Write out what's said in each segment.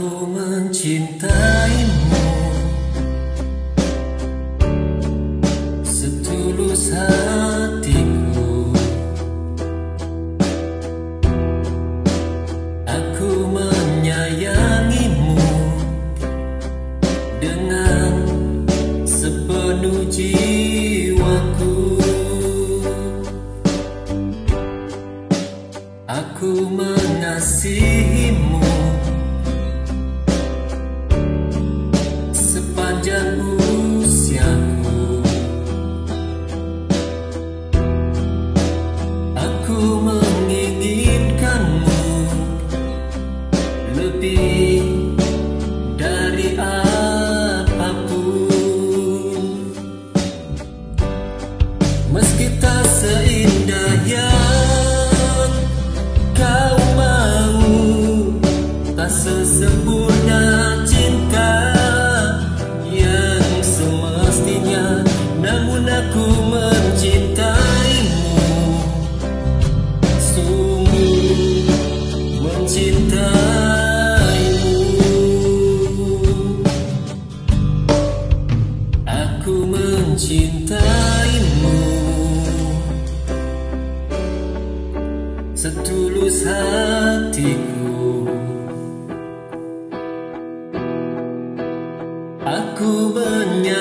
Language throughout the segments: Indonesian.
Aku mencintaimu. Setulus hatiku. Aku menyayangimu Dengan sepenuh jiwaku. Aku mengasihimu. aku mencintaimu Setulus hatiku Aku banyak.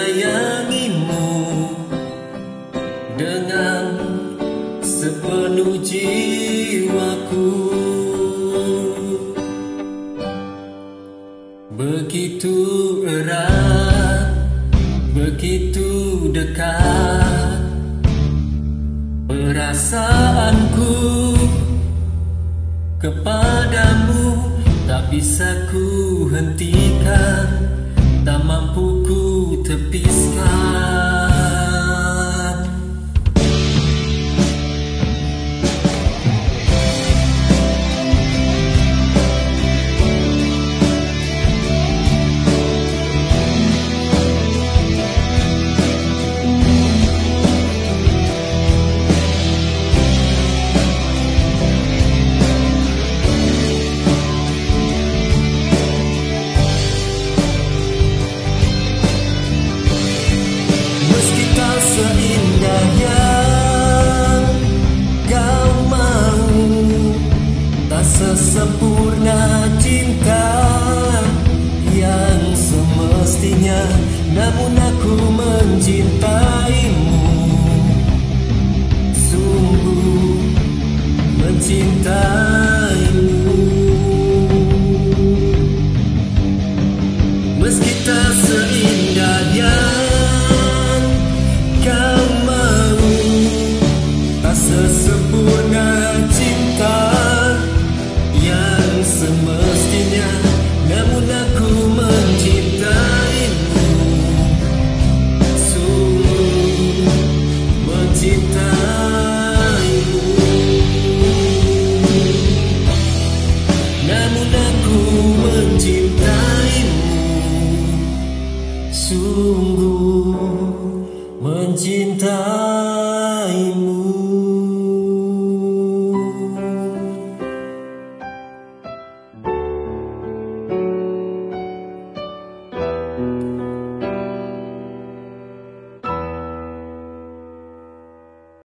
begitu dekat. Perasaanku kepadamu tak bisa ku hentikan. Tak está. kita